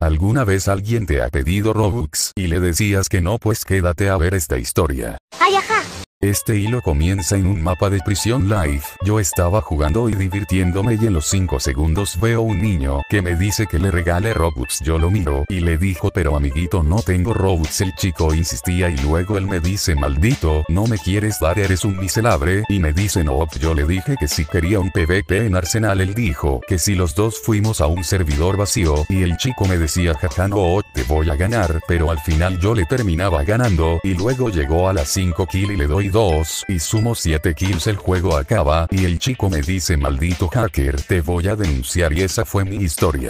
¿Alguna vez alguien te ha pedido Robux y le decías que no? Pues quédate a ver esta historia. Ay, ajá. Este hilo comienza en un mapa de prisión live. Yo estaba jugando y divirtiéndome y en los 5 segundos veo un niño que me dice que le regale Robux. Yo lo miro y le dijo pero amiguito no tengo Robux. El chico insistía y luego él me dice maldito, no me quieres dar eres un miserable y me dice no. Yo le dije que si quería un PvP en Arsenal él dijo que si los dos fuimos a un servidor vacío y el chico me decía jaja no te voy a ganar pero al final yo le terminaba ganando y luego llegó a las 5 kill y le doy 2 y sumo 7 kills el juego acaba y el chico me dice maldito hacker te voy a denunciar y esa fue mi historia.